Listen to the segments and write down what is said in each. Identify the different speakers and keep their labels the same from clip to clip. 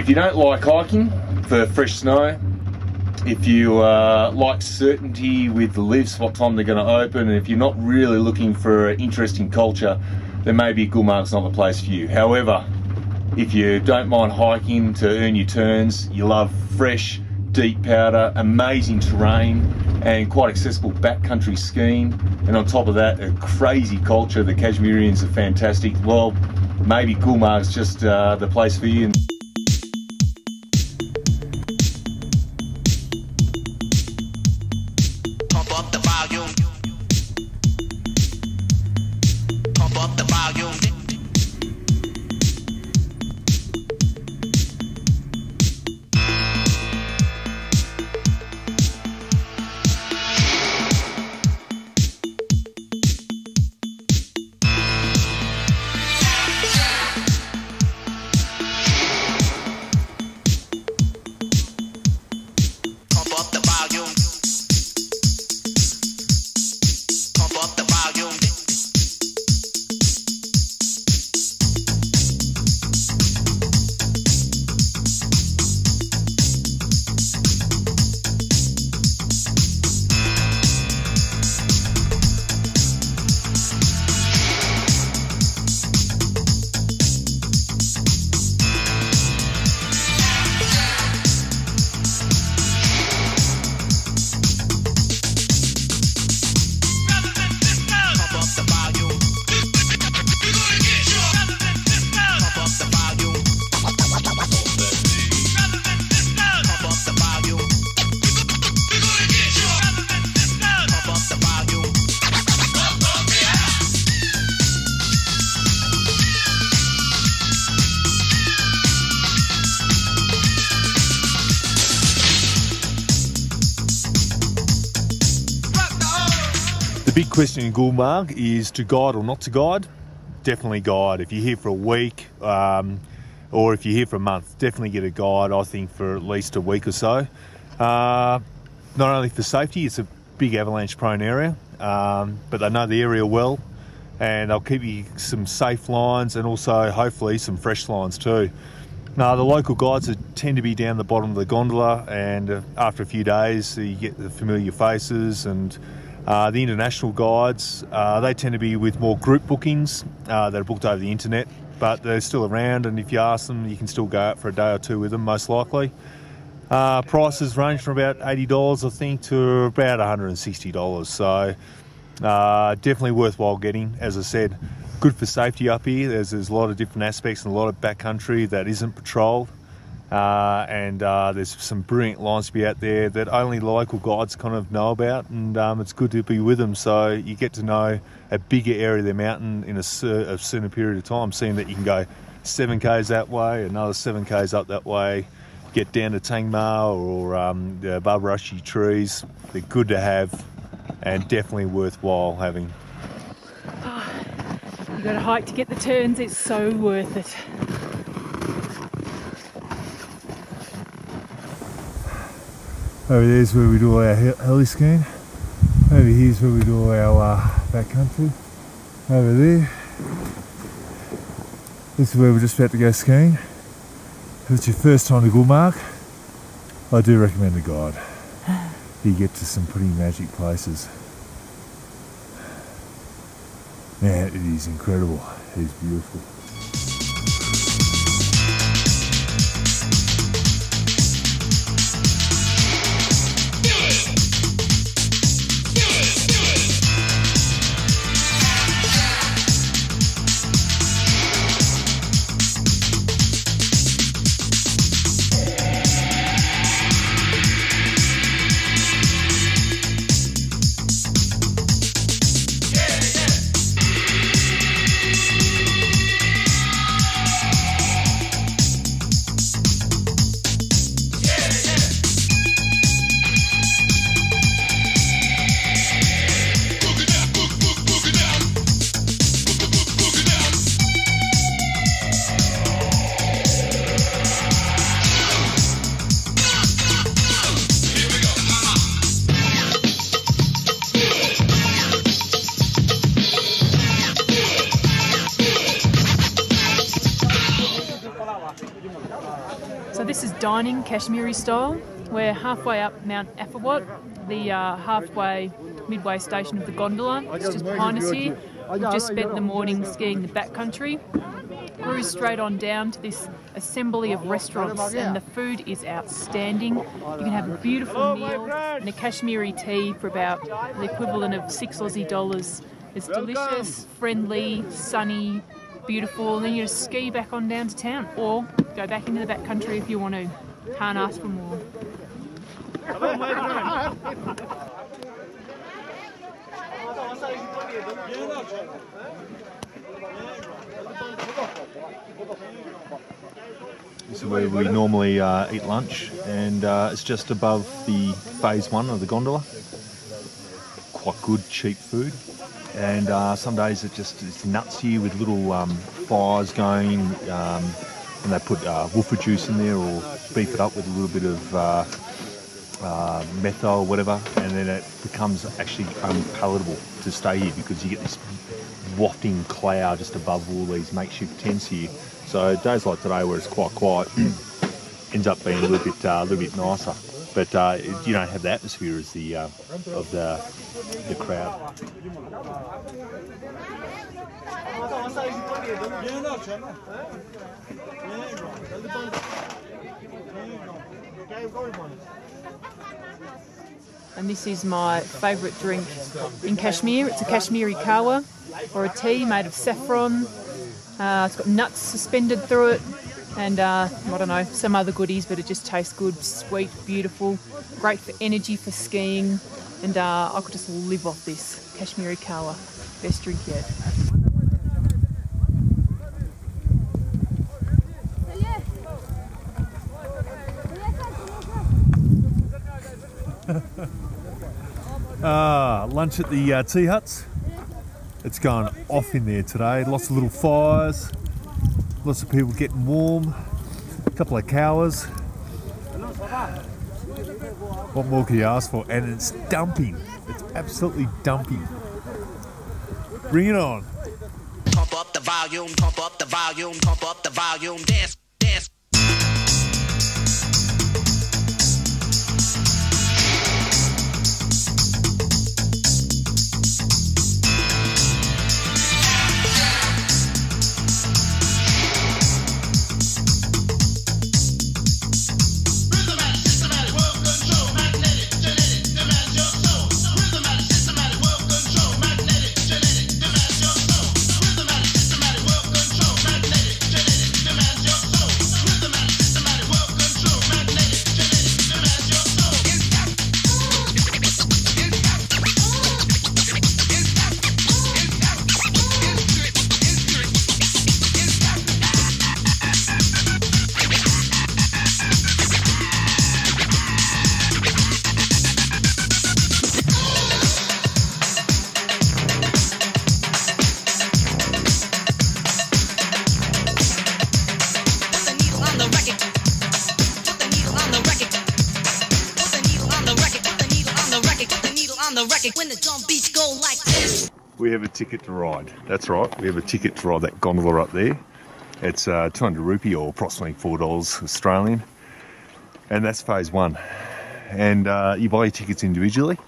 Speaker 1: If you don't like hiking for fresh snow, if you uh, like certainty with the lifts, what time they're going to open, and if you're not really looking for interesting culture, then maybe Gulmarg's not the place for you. However, if you don't mind hiking to earn your turns, you love fresh, deep powder, amazing terrain, and quite accessible backcountry skiing, and on top of that, a crazy culture. The Kashmirians are fantastic. Well, maybe Gulmarg's just uh, the place for you. The big question in Gulmarg is to guide or not to guide. Definitely guide. If you're here for a week um, or if you're here for a month, definitely get a guide, I think, for at least a week or so. Uh, not only for safety, it's a big avalanche prone area, um, but they know the area well and they'll keep you some safe lines and also hopefully some fresh lines too. Now, the local guides tend to be down the bottom of the gondola, and uh, after a few days, you get the familiar faces and uh, the international guides, uh, they tend to be with more group bookings uh, that are booked over the internet, but they're still around, and if you ask them, you can still go out for a day or two with them, most likely. Uh, prices range from about $80, I think, to about $160. So uh, definitely worthwhile getting. As I said, good for safety up here. There's, there's a lot of different aspects and a lot of backcountry that isn't patrolled. Uh, and uh, there's some brilliant lines to be out there that only local guides kind of know about, and um, it's good to be with them. So you get to know a bigger area of the mountain in a, a certain period of time, seeing that you can go seven k's that way, another seven k's up that way, get down to Tangma or um, the Babareshi trees. They're good to have, and definitely worthwhile having.
Speaker 2: Oh, you got to hike to get the turns. It's so worth it.
Speaker 3: Over there's where we do all our heli skiing. Over here's where we do all our uh, backcountry. Over there. This is where we're just about to go skiing. If it's your first time to Gulmarg, I do recommend a guide. You get to some pretty magic places. Man, it is incredible. It is beautiful.
Speaker 2: Kashmiri style. We're halfway up Mount Apharwat, the uh, halfway midway station of the gondola. It's just behind us here. We've just spent the morning skiing the backcountry. Cruise straight on down to this assembly of restaurants, and the food is outstanding. You can have a beautiful meal and a Kashmiri tea for about the equivalent of six Aussie dollars. It's delicious, friendly, sunny, beautiful, and then you just ski back on down to town or go back into the backcountry if you want to. Can't ask for more.
Speaker 1: This is where we normally uh, eat lunch, and uh, it's just above the phase one of the gondola. Quite good, cheap food, and uh, some days it just it's nuts here with little um, fires going, um, and they put uh, juice in there or beef it up with a little bit of uh, uh, methyl or whatever, and then it becomes actually unpalatable to stay here because you get this wafting cloud just above all these makeshift tents here. So days like today, where it's quite quiet, ends up being a little bit uh, a little bit nicer. But uh, you don't have the atmosphere as the uh, of the the crowd.
Speaker 2: And this is my favourite drink in Kashmir. It's a Kashmiri kawa or a tea made of saffron. Uh, it's got nuts suspended through it and uh, I don't know, some other goodies, but it just tastes good, sweet, beautiful, great for energy for skiing. And uh, I could just live off this Kashmiri kawa. Best drink yet.
Speaker 3: Ah, lunch at the uh, tea huts. It's going off in there today. Lots of little fires, lots of people getting warm, a couple of cows. What more can you ask for? And it's dumping. It's absolutely dumping. Bring it on.
Speaker 4: Pump up the volume, pump up the volume, pump up the volume, dance.
Speaker 1: Ticket to ride. That's right. We have a ticket to ride that gondola up there. It's uh, 200 rupee or approximately $4 Australian. And that's phase one. And uh, you buy your tickets individually.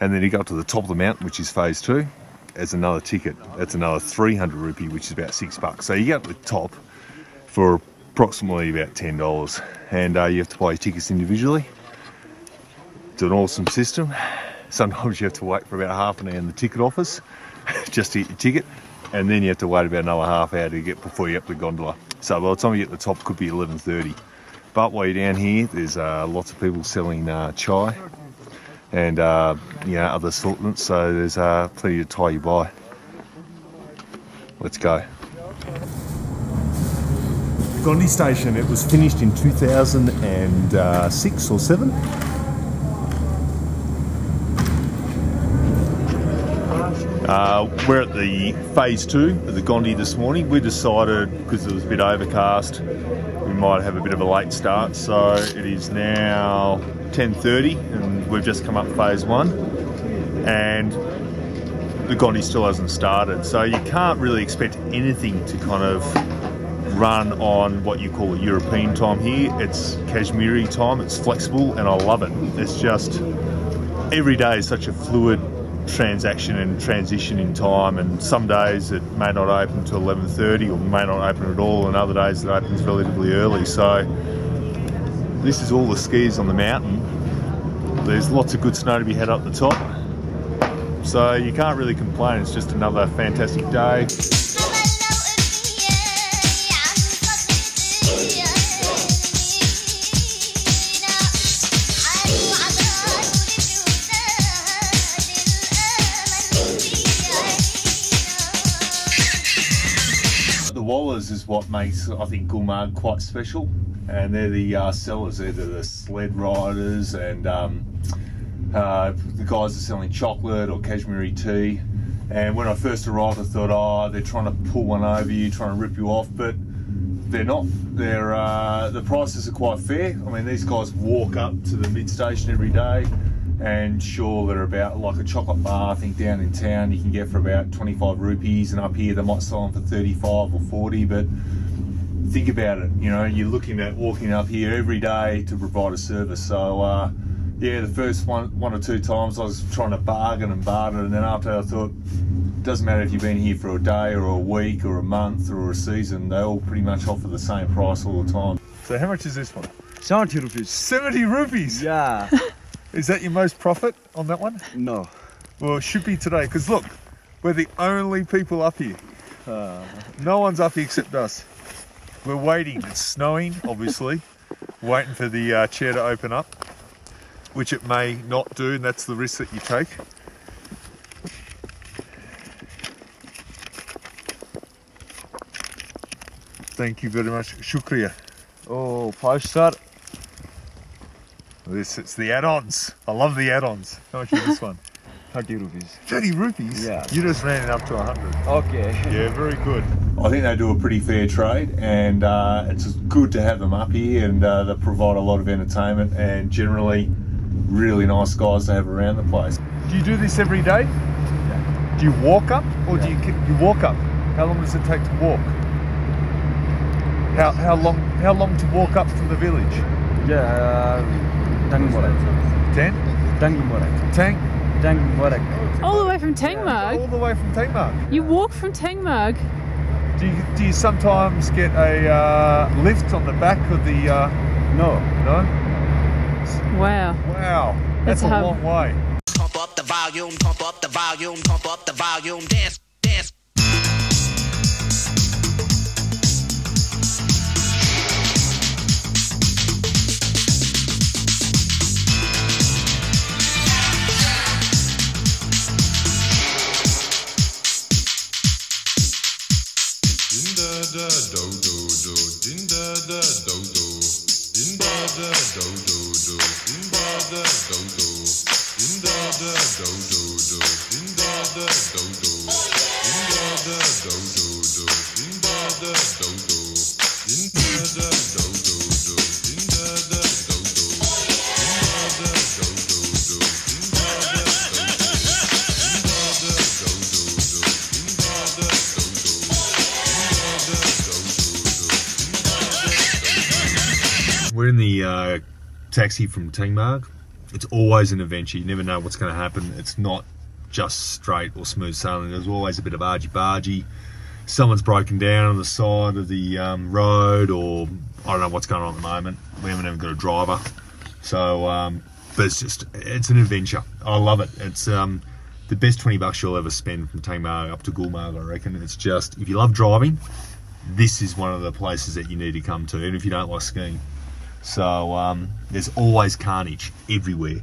Speaker 1: And then you go up to the top of the mountain, which is phase two. There's another ticket. That's another 300 rupee, which is about six bucks. So you get up to the top for approximately about $10. And uh, you have to buy your tickets individually. It's an awesome system. Sometimes you have to wait for about half an hour in the ticket office just to get your ticket, and then you have to wait about another half hour to get before you get the gondola. So by the time you get the top, it could be 11:30. But while you're down here, there's uh, lots of people selling uh, chai and uh, you know other assortments. So there's uh, plenty to tie you by. Let's go.
Speaker 3: Gondi Station. It was finished in 2006 or 7.
Speaker 1: Uh, we're at the phase two of the Gondi this morning. We decided because it was a bit overcast, we might have a bit of a late start. So it is now 10:30, and we've just come up phase one, and the Gondi still hasn't started. So you can't really expect anything to kind of run on what you call European time here. It's Kashmiri time. It's flexible, and I love it. It's just every day is such a fluid transaction and transition in time and some days it may not open till 11.30 or may not open at all and other days it opens relatively early. So this is all the skis on the mountain. There's lots of good snow to be had up the top. So you can't really complain it's just another fantastic day is what makes, I think, Gulmarg quite special. And they're the uh, sellers, they're the, sled riders and um, uh, the guys are selling chocolate or Kashmiri tea. And when I first arrived, I thought, oh, they're trying to pull one over you, trying to rip you off. But they're not. They're uh, the prices are quite fair. I mean, these guys walk up to the mid station every day, and sure, they're about like a chocolate bar. I think down in town you can get for about 25 rupees, and up here they might sell them for 35 or 40. But think about it. You know, you're looking at walking up here every day to provide a service. So. Uh, yeah, the first one, one or two times I was trying to bargain and barter, and then after I thought, doesn't matter if you've been here for a day or a week or a month or a season, they all pretty much offer the same price all the time.
Speaker 3: So how much is this one?
Speaker 5: 70 rupees.
Speaker 3: 70 rupees.
Speaker 5: Yeah.
Speaker 3: Is that your most profit on that one?
Speaker 5: no.
Speaker 3: Well, it should be today because look, we're the only people up here.
Speaker 5: Uh,
Speaker 3: No one's up here except us. We're waiting. It's snowing, obviously. Waiting for the uh, chair to open up, which it may not do, and that's the risk that you take. Thank you very much. Shukriya.
Speaker 5: oh, star.
Speaker 3: This it's the add-ons. I love the add-ons. How much is this one?
Speaker 5: 30 rupees.
Speaker 3: 30 rupees?
Speaker 5: Yeah.
Speaker 3: You just ran it up to 100.
Speaker 5: Okay.
Speaker 3: Yeah, very good.
Speaker 1: I think they do a pretty fair trade, and uh, it's good to have them up here, and uh, they provide a lot of entertainment, and generally really nice guys to have around the place.
Speaker 3: Do you do this every day?
Speaker 5: Yeah.
Speaker 3: Do you walk up or do you you walk up? How long does it take to walk? How how long how long to walk up from the village?
Speaker 5: Yeah. Tangmorak.
Speaker 3: Ten?
Speaker 5: Tangmorak.
Speaker 3: Tang?
Speaker 5: Tangmorak.
Speaker 2: All the way from Tangmarg?
Speaker 3: All the way from Tangmarg.
Speaker 2: You walk from Tangmarg?
Speaker 3: Do you, do you sometimes get a uh, lift on the back of the? Uh,
Speaker 5: No.
Speaker 3: no.
Speaker 2: Wow.
Speaker 3: Wow, that's,
Speaker 2: That's
Speaker 3: a
Speaker 2: how-
Speaker 3: long way.
Speaker 4: Pump up the volume, pump up the volume, pump up the volume, dance,
Speaker 6: do do do, da do do,
Speaker 1: taxi from Tangmarg. It's always an adventure. You never know what's going to happen. It's not just straight or smooth sailing. There's always a bit of argy bargy. Someone's broken down on the side of the um, road, or I don't know what's going on at the moment. We haven't even got a driver, so um, but it's just it's an adventure. I love it. It's um, the best twenty bucks you'll ever spend from Tangmarg up to Gulmarg. I reckon it's just if you love driving, this is one of the places that you need to come to, even if you don't like skiing. So um, there's always carnage everywhere.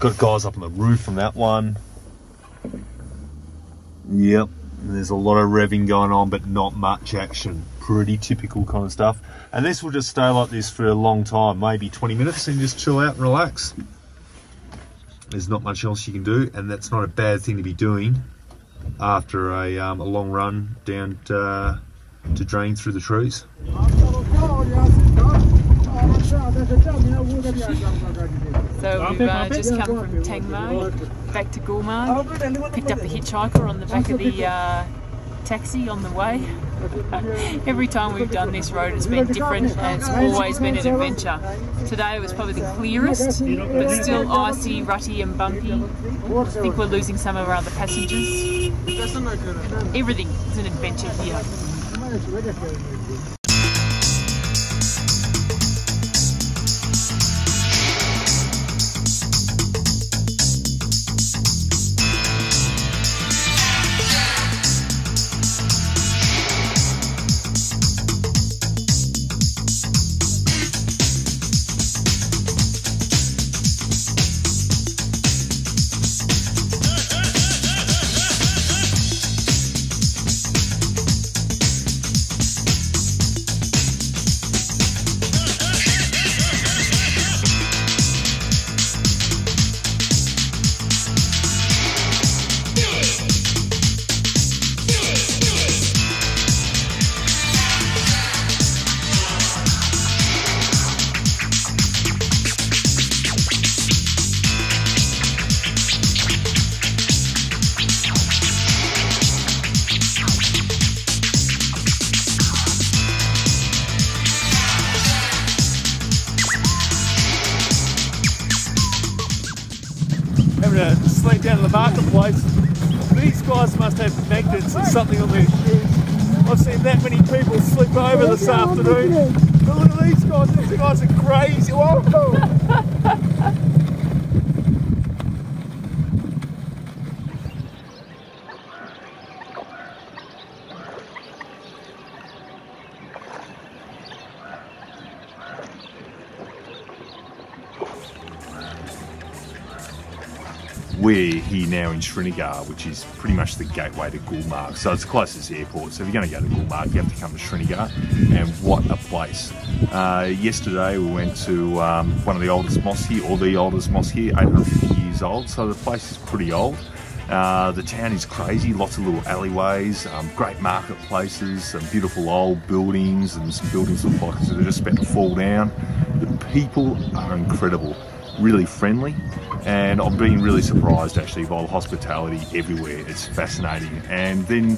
Speaker 1: Got guys up on the roof on that one. Yep. There's a lot of revving going on, but not much action. Pretty typical kind of stuff. And this will just stay like this for a long time, maybe 20 minutes, and just chill out and relax. There's not much else you can do, and that's not a bad thing to be doing after a, um, a long run down to, to Drang through the trees.
Speaker 2: So we've uh, just come from Tangmarg back to Gulmarg. Picked up a hitchhiker on the back of the uh, taxi on the way. Every time we've done this road, it's been different and it's always been an adventure. Today was probably the clearest, but still icy, rutty, and bumpy. I think we're losing some of our other passengers. Everything is an adventure here.
Speaker 1: These guys must have magnets or something on their shoes. I've seen that many people slip over this afternoon. But look at these guys, these guys are crazy. Whoa! In Srinagar, which is pretty much the gateway to Gulmarg. So it's the closest airport. So if you're going to go to Gulmarg, you have to come to Srinagar. And what a place. Uh, yesterday we went to um, one of the oldest mosques here, or the oldest mosque here, 850 years old. So the place is pretty old. Uh, the town is crazy, lots of little alleyways, um, great marketplaces, some beautiful old buildings, and some buildings look like they're just about to fall down. The people are incredible, really friendly, and I've been really surprised actually by the hospitality everywhere. It's fascinating. And then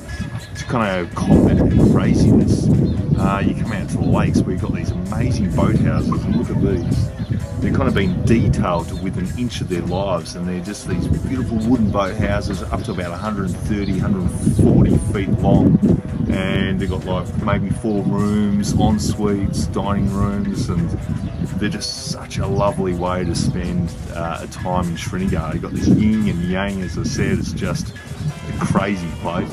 Speaker 1: to kind of combat that craziness, uh, you come out to the lakes where you've got these amazing boathouses, and look at these. They're kind of been detailed with an inch of their lives, and they're just these beautiful wooden boathouses up to about 130, 140 feet long. And they've got like maybe four rooms, en suites, dining rooms, and they're just such a lovely way to spend uh, a time in Srinagar. You've got this yin and yang, as I said, it's just a crazy place.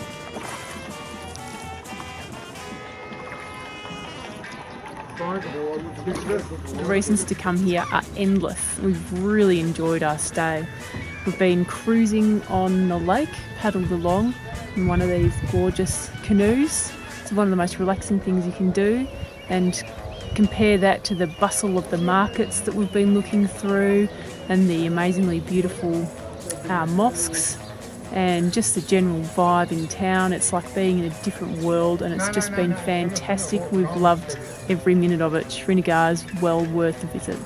Speaker 2: The reasons to come here are endless. We've really enjoyed our stay. We've been cruising on the lake, paddled along in one of these gorgeous canoes. It's one of the most relaxing things you can do, and compare that to the bustle of the markets that we've been looking through and the amazingly beautiful uh, mosques and just the general vibe in town. It's like being in a different world, and it's just been fantastic. We've loved every minute of it. Srinagar is well worth a visit.